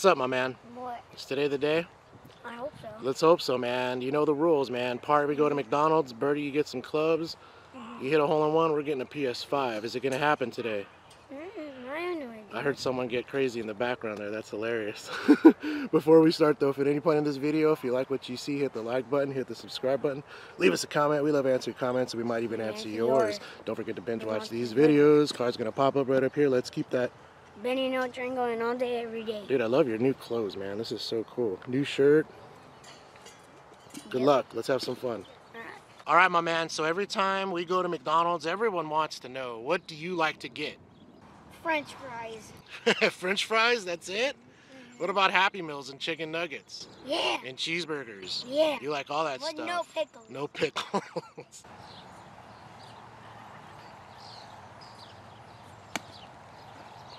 What's up, my man? What? Is today the day? I hope so. Let's hope so, man. You know the rules, man. Par we go to McDonald's, Birdie, you get some clubs. You hit a hole in one, we're getting a PS5. Is it gonna happen today? Mm, I have no idea. I heard someone get crazy in the background there. That's hilarious. Before we start, though, if at any point in this video, if you like what you see, hit the like button, hit the subscribe button, leave us a comment. We love answering comments, and we might even answer Answer yours. yours. Don't forget to binge watch Watch these videos. Card's gonna pop up right up here. Let's keep that. Benny no train going all day, every day. Dude, I love your new clothes, man. This is so cool. New shirt. Good Yep. luck. Let's have some fun. Alright. All right, my man. So every time we go to McDonald's, everyone wants to know what do you like to get? French fries. French fries. That's it. Mm-hmm. What about Happy Meals and chicken nuggets Yeah. and cheeseburgers? Yeah. You like all that But stuff? no pickles. No pickles.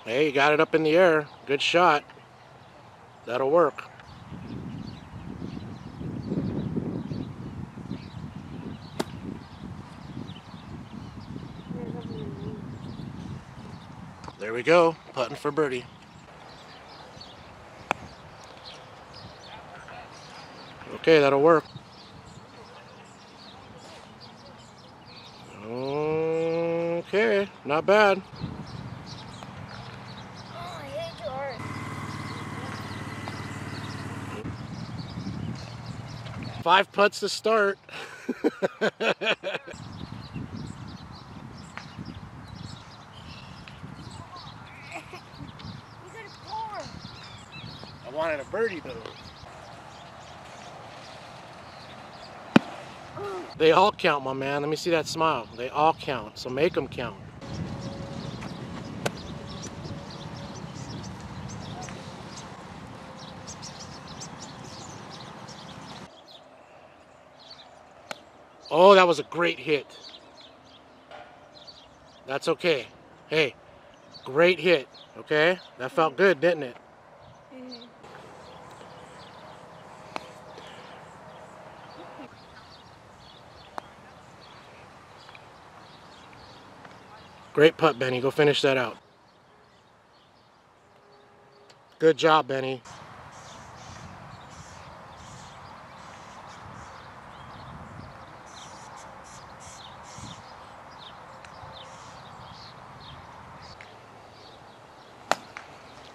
hey, you got it up in the air. Good shot. That'll work. There we go. Putting for birdie. Okay, that'll work. Okay, not bad. Oh, I hit it too hard. Five putts to start. You got a four. I wanted a birdie though. They all count, my man. Let me see that smile. They all count, so make them count. Oh, that was a great hit. That's okay. Hey, great hit, okay? That felt good, didn't it? Great putt, Benny. Go finish that out. Good job, Benny.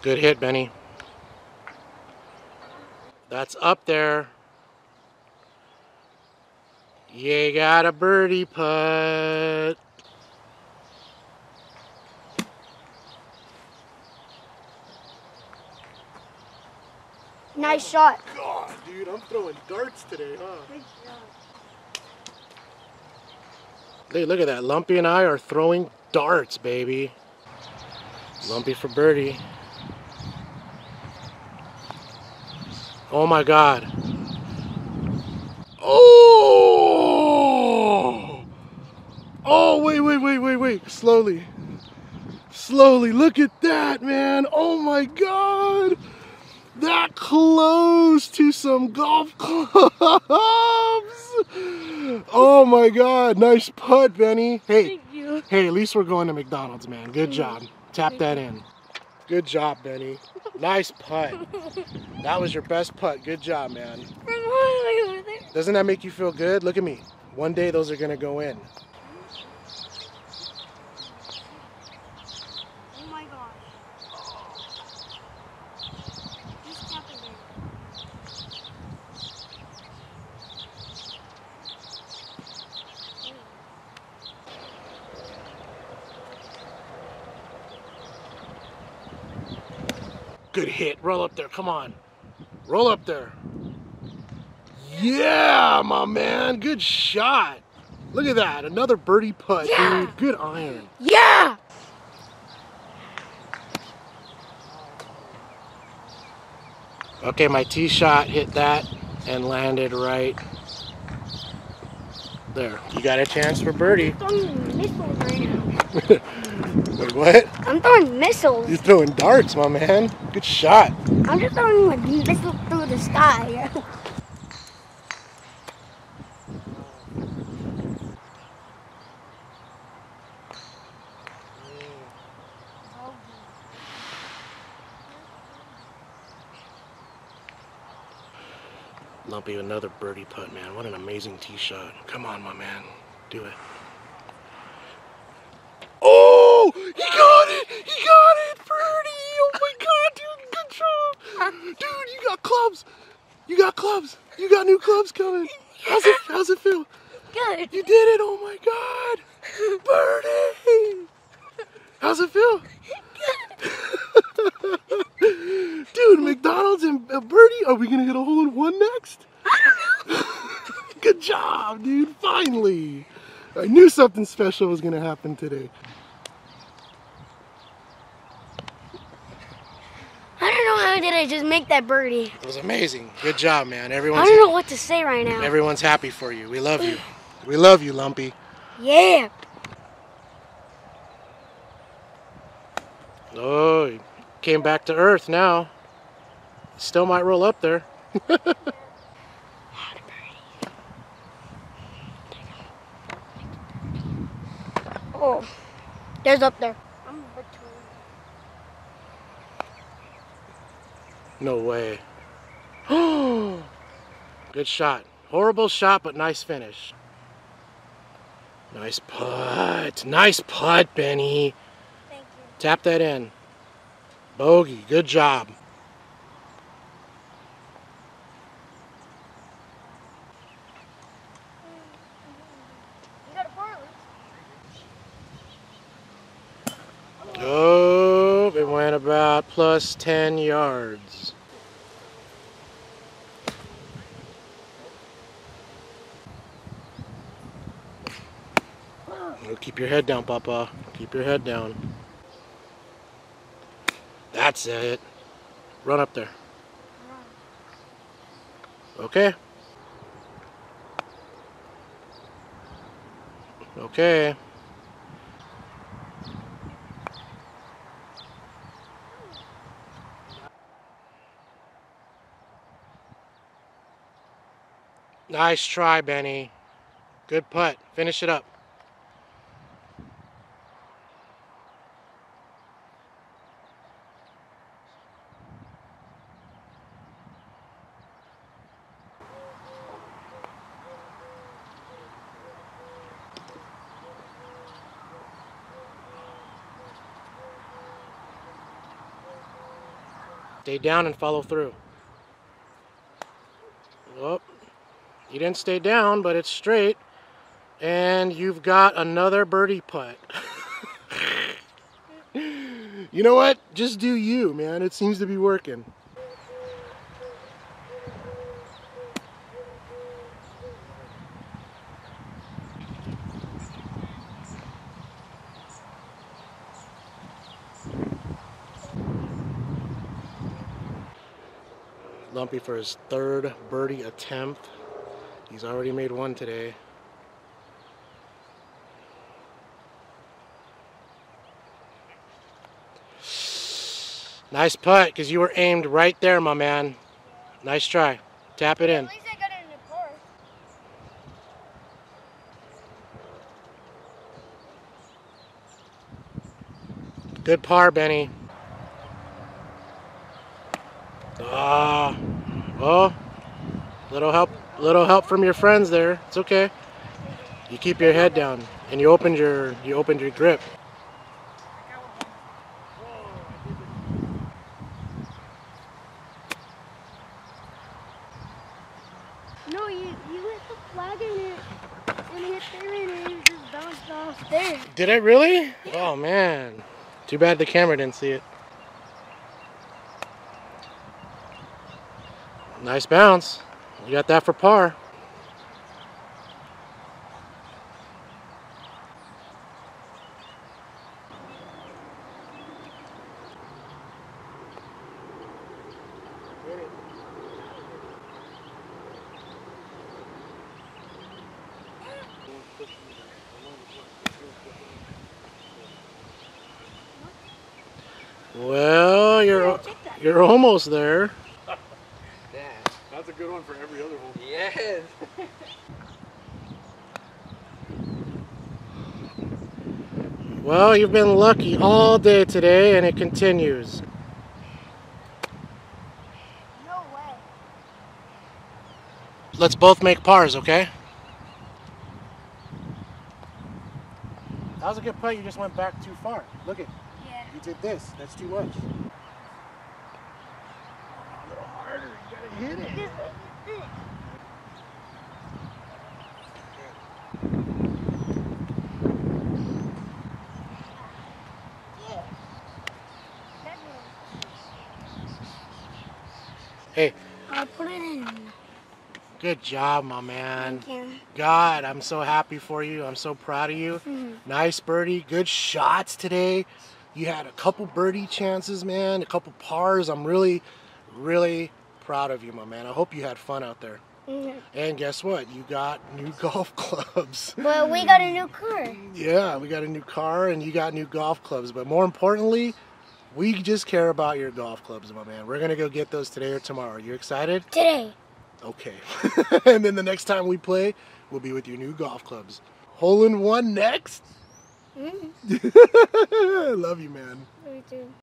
Good hit, Benny. That's up there. You got a birdie putt. Nice shot. Oh, God, dude, I'm throwing darts today, huh? Hey, look at that. Lumpy and I are throwing darts, baby. Lumpy for birdie. Oh my god. Oh! Oh, wait, wait, wait, wait, wait. Slowly. Slowly. Look at that, man. Oh my god. That close to some golf clubs. Oh my god. Nice putt, Benny. Hey, Thank you. Hey, at least we're going to McDonald's, man. Good mm-hmm. job. Tap that in. Good job, Benny. Nice putt. That was your best putt. Good job, man. From all the way over there. Doesn't that make you feel good? Look at me. One day those are going to go in. Oh my gosh. Just tap it in. Good hit. Roll up there. Come on. Roll up there. Yeah, my man. Good shot. Look at that. Another birdie putt, Yeah. dude. Good iron. Yeah! Okay, my tee shot hit that and landed right there. You got a chance for birdie. throwing missiles right now. Wait, what? I'm throwing missiles. You're throwing darts, my man. Good shot. I'm just throwing like missiles through the sky. Lumpy, another birdie putt, man. What an amazing tee shot. Come on, my man. Do it. Oh! He got it! He got it! Birdie! Oh my god, dude! Good job! Dude, you got clubs! You got clubs! You got new clubs coming! How's it, how's it feel? Good. You did it! Oh my god! Birdie! How's it feel? Dude, McDonald's and uh, Birdie, are we gonna hit a hole in one next? Good job, dude. Finally. I knew something special was gonna happen today. I don't know how did I just make that birdie. It was amazing. Good job, man. Everyone I don't know what to say right now. everyone's happy for you. We love you. We love you, Lumpy. Yeah. Oh, he came back to earth now. Still might roll up there. Oh, there's up there. I'm between. No way. Good shot. Horrible shot, but nice finish. Nice putt. Nice putt, Benny. Thank you. Tap that in. Bogey. Good job. Oh, it went about plus 10 yards. Keep your head down, Papa. Keep your head down. That's it. Run up there. Okay. Okay. Nice try, Benny. Good putt. Finish it up. Stay down and follow through. Oh, you didn't stay down, but it's straight. And you've got another birdie putt. you know what? Just do you, man. It seems to be working. Lumpy for his third birdie attempt. He's already made one today. Nice putt, because you were aimed right there, my man. Nice try. Tap it in. At least I got it in the car. Good par, Benny. Ah, oh, little help, little help from your friends there. It's okay. You keep your head down, and you opened your, you opened your grip. No, you you hit the flag in it and it hit there and it just bounced off there. Did it really? Oh man. Too bad the camera didn't see it. Nice bounce. You got that for par. Well, you're you're almost there. Yeah. That's a good one for every other one. Yes. Well, you've been lucky all day today, and it continues. No way. Let's both make pars, okay? That was a good play. You just went back too far. Look at Yeah. you did this. That's too much. A little harder. You gotta hit it. This, this. Yeah. That one. Hey, I'll put it in. good job, my man. Thank you. God, I'm so happy for you. I'm so proud of you. Mhm. Nice birdie. Good shots today. You had a couple birdie chances, man. A couple pars. I'm really, really proud of you, my man. I hope you had fun out there. Mhm. And guess what? You got new golf clubs. Well, we got a new car. Yeah, we got a new car and you got new golf clubs. But more importantly, we just care about your golf clubs, my man. We're going to go get those today or tomorrow. You excited? Today. Okay. and then the next time we play, we'll be with your new golf clubs. Hole in one next? Mm-hmm. Love you, man. Me too.